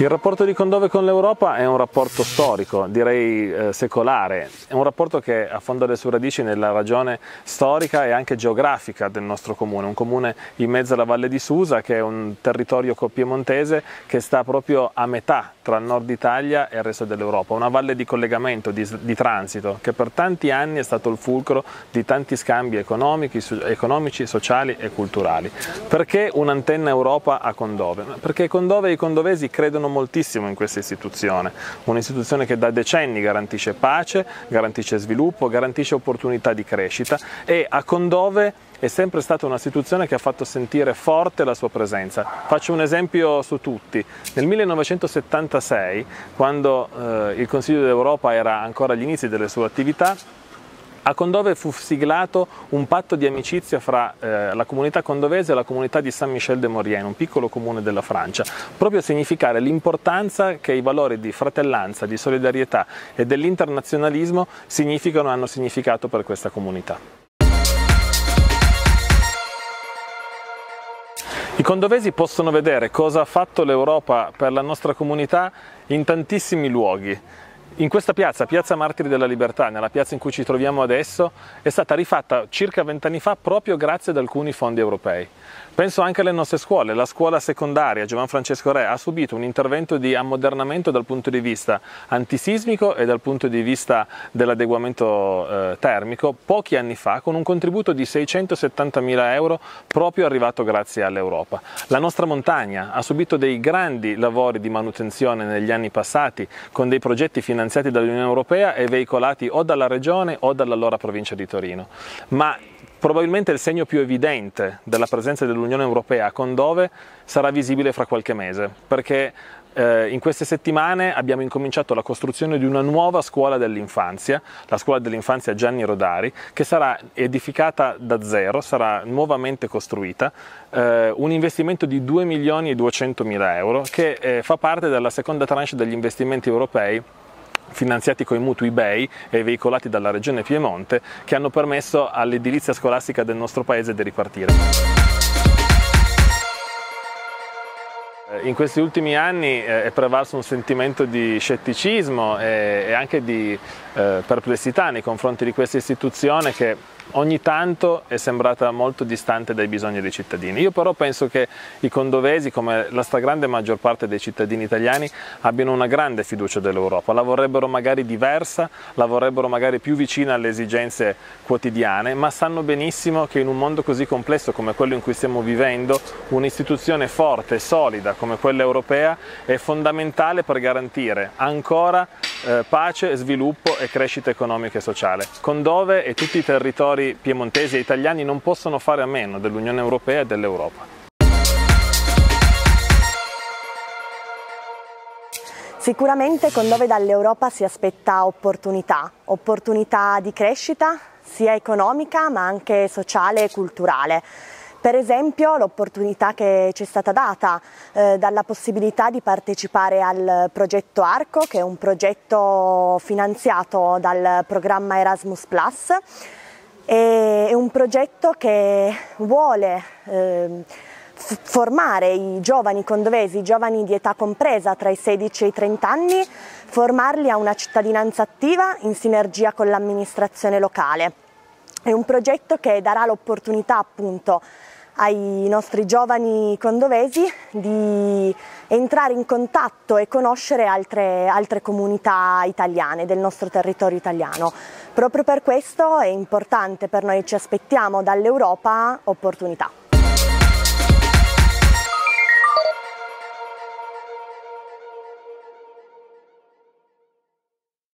Il rapporto di Condove con l'Europa è un rapporto storico, direi eh, secolare, è un rapporto che affonda le sue radici nella ragione storica e anche geografica del nostro comune, un comune in mezzo alla Valle di Susa che è un territorio piemontese che sta proprio a metà tra il nord Italia e il resto dell'Europa, una valle di collegamento, di, di, transito che per tanti anni è stato il fulcro di tanti scambi economici, economici, sociali e culturali. Perché un'antenna Europa a Condove? Perché Condove e i condovesi credono credono moltissimo in questa istituzione, un'istituzione che da decenni garantisce pace, garantisce sviluppo, garantisce opportunità di crescita e a Condove è sempre stata un'istituzione che ha fatto sentire forte la sua presenza. Faccio un esempio su tutti. Nel 1976, quando eh, il Consiglio d'Europa era ancora agli inizi delle sue attività, a Condove fu siglato un patto di amicizia fra eh, la comunità condovese e la comunità di Saint-Michel-de-Maurienne, un piccolo comune della Francia, proprio a significare l'importanza che i valori di fratellanza, di solidarietà e dell'internazionalismo significano e hanno significato per questa comunità. I condovesi possono vedere cosa ha fatto l'Europa per la nostra comunità in tantissimi luoghi. In questa piazza, Piazza Martiri della Libertà, nella piazza in cui ci troviamo adesso, è stata rifatta circa vent'anni fa proprio grazie ad alcuni fondi europei. Penso anche alle nostre scuole, la scuola secondaria Giovan Francesco Re ha subito un intervento di ammodernamento dal punto di vista antisismico e dal punto di vista dell'adeguamento eh, termico pochi anni fa con un contributo di 670 mila euro proprio arrivato grazie all'Europa. La nostra montagna ha subito dei grandi lavori di manutenzione negli anni passati con dei progetti finanziati dall'Unione Europea e veicolati o dalla Regione o dall'allora provincia di Torino. Ma Probabilmente il segno più evidente della presenza dell'Unione Europea a Condove sarà visibile fra qualche mese, perché eh, in queste settimane abbiamo incominciato la costruzione di una nuova scuola dell'infanzia, la scuola dell'infanzia Gianni Rodari, che sarà edificata da zero, sarà nuovamente costruita, eh, un investimento di 2 milioni e 200 mila euro che eh, fa parte della seconda tranche degli investimenti europei finanziati con i mutui BEI e veicolati dalla Regione Piemonte che hanno permesso all'edilizia scolastica del nostro paese di ripartire. In questi ultimi anni eh, è prevalso un sentimento di scetticismo e anche di eh, perplessità nei confronti di questa istituzione che ogni tanto è sembrata molto distante dai bisogni dei cittadini. Io però penso che i condovesi, come la stragrande maggior parte dei cittadini italiani, abbiano una grande fiducia dell'Europa, la vorrebbero magari diversa, la vorrebbero magari più vicina alle esigenze quotidiane, ma sanno benissimo che in un mondo così complesso come quello in cui stiamo vivendo, un'istituzione forte e solida come quella europea è fondamentale per garantire ancora eh, pace, sviluppo e crescita economica e sociale. Condove e tutti i territori piemontesi e italiani non possono fare a meno dell'Unione Europea e dell'Europa. Sicuramente Condove dall'Europa si aspetta opportunità, opportunità di crescita sia economica ma anche sociale e culturale. Per esempio l'opportunità che ci è stata data eh, dalla possibilità di partecipare al progetto ARCO, che è un progetto finanziato dal programma Erasmus Plus, è un progetto che vuole eh, formare i giovani condovesi, i giovani di età compresa tra i 16 e i 30 anni, formarli a una cittadinanza attiva in sinergia con l'amministrazione locale. È un progetto che darà l'opportunità appunto ai nostri giovani condovesi di entrare in contatto e conoscere altre, altre comunità italiane del nostro territorio italiano. Proprio per questo è importante per noi, ci aspettiamo dall'Europa opportunità.